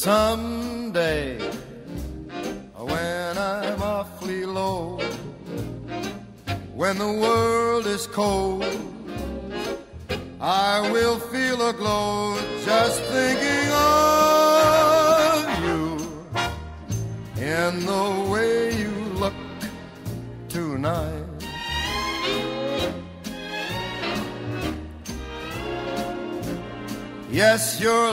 Someday, when I'm awfully low, when the world is cold, I will feel a glow just thinking of you in the way you look tonight. Yes, you're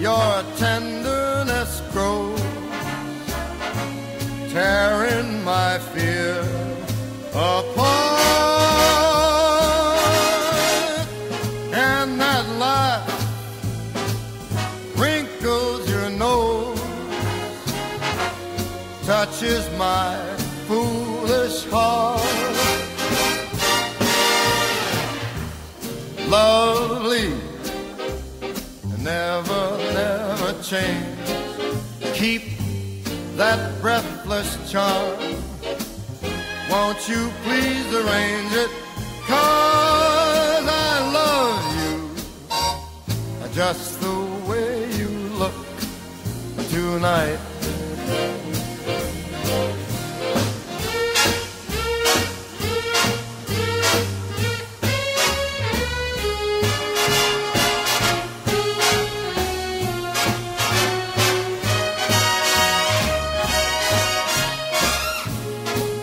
your tenderness grows, tearing my fear apart. And that laugh wrinkles your nose, touches my foolish heart. lovely, never, change. Keep that breathless charm. Won't you please arrange it? Cause I love you just the way you look tonight.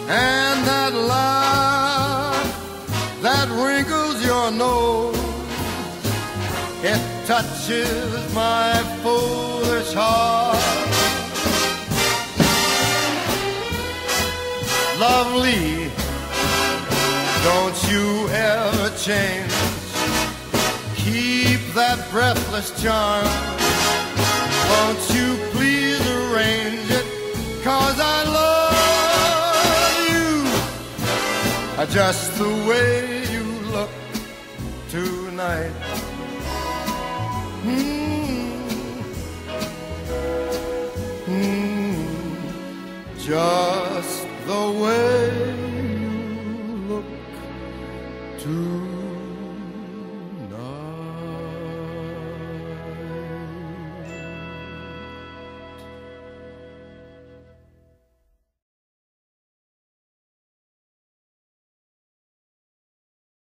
And that laugh that wrinkles your nose. It touches my foolish heart. Lovely, don't you ever change. Keep that breathless charm. Won't you just the way you look tonight. Mm. Mm. Just the way you look tonight.